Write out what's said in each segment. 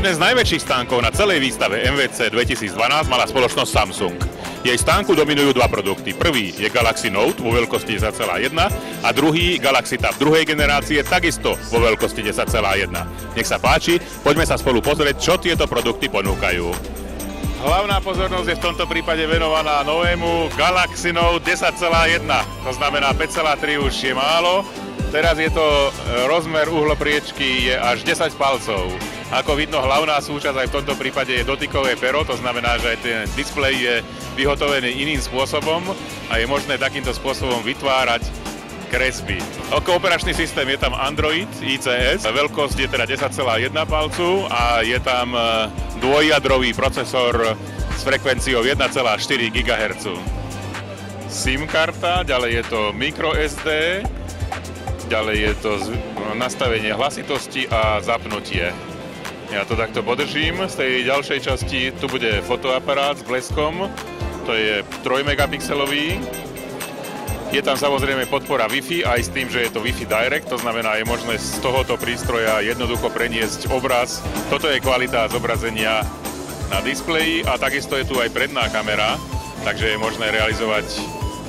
najväčších stánkov na celej výstave MVC 2012 mala spoločnosť Samsung. Jej stánku dominujú dva produkty. Prvý je Galaxy Note vo veľkosti 10,1 a druhý Galaxy Tab druhej generácie takisto vo veľkosti 10,1. Nech sa páči, poďme sa spolu pozrieť, čo tieto produkty ponúkajú. Hlavná pozornosť je v tomto prípade venovaná novému Galaxy Note 10,1. To znamená 5,3 už je málo. Teraz je to e, rozmer uhlopriečky je až 10 palcov. Ako vidno, hlavná súčasť aj v tomto prípade je dotykové pero, to znamená, že aj ten displej je vyhotovený iným spôsobom a je možné takýmto spôsobom vytvárať kresby. Ako operačný systém je tam Android ICS, veľkosť je teda 10,1 palcu a je tam e, dvojjadrový procesor s frekvenciou 1,4 GHz. SIM karta, ďalej je to microSD, ďalej je to nastavenie hlasitosti a zapnutie. Ja to takto podržím. Z tej ďalšej časti tu bude fotoaparát s bleskom. To je 3 megapixelový. Je tam samozrejme podpora Wi-Fi aj s tým, že je to Wi-Fi Direct, to znamená, je možné z tohoto prístroja jednoducho preniesť obraz. Toto je kvalita zobrazenia na displeji a takisto je tu aj predná kamera, takže je možné realizovať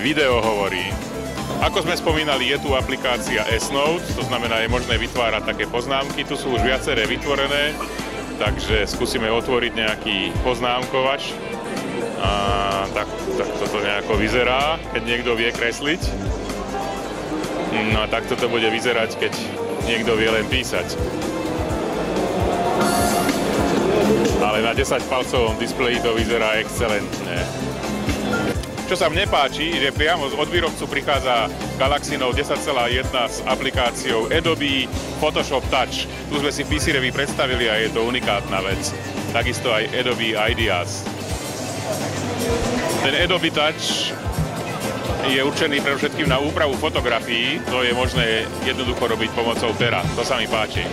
videohovory. Ako sme spomínali, je tu aplikácia S-Note, to znamená, je možné vytvárať také poznámky. Tu sú už viaceré vytvorené, takže skúsime otvoriť nejaký poznámkovač. A tak, tak toto nejako vyzerá, keď niekto vie kresliť. No a takto to bude vyzerať, keď niekto vie len písať. Ale na 10 palcovom displeji to vyzerá excelentne. Čo sa mne páči, že priamo od výrobcu prichádza Galaxy Note 10.1 s aplikáciou Adobe Photoshop Touch. Tu sme si PC Revy predstavili a je to unikátna vec. Takisto aj Adobe Ideas. Ten Adobe Touch je určený pre všetkým na úpravu fotografií. To je možné jednoducho robiť pomocou pera. To sa mi páči.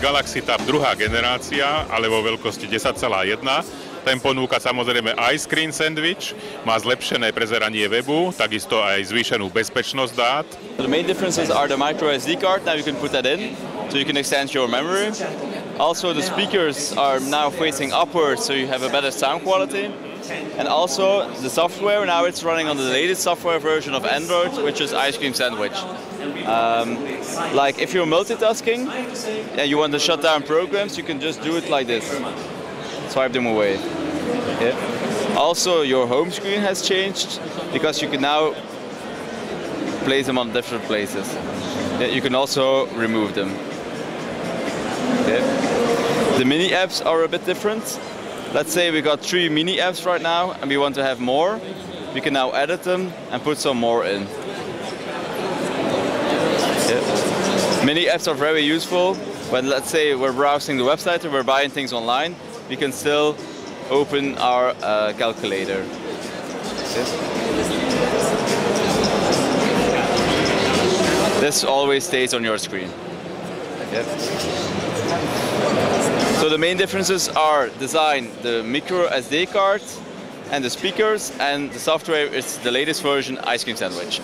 Galaxy Tab druhá generácia, ale vo veľkosti 10,1. Ten ponúka samozrejme aj screen sandwich, má zlepšené prezeranie webu, takisto aj zvýšenú bezpečnosť dát. The main differences are the micro SD card, now you can put that in, so you can extend your memory. Also the speakers are now facing upwards, so you have a better sound quality. And also the software, now it's running on the latest software version of Android, which is Ice Cream Sandwich. Um, like if you're multitasking and you want to shut down programs, you can just do it like this. Swipe them away. Yeah. Also, your home screen has changed because you can now place them on different places. Yeah, you can also remove them. Yeah. The mini apps are a bit different. Let's say we got three mini apps right now and we want to have more. We can now edit them and put some more in. Mini apps are very useful when, let's say, we're browsing the website or we're buying things online. We can still open our uh, calculator. This always stays on your screen. Yep. So the main differences are design, the micro SD card and the speakers and the software is the latest version Ice Cream Sandwich.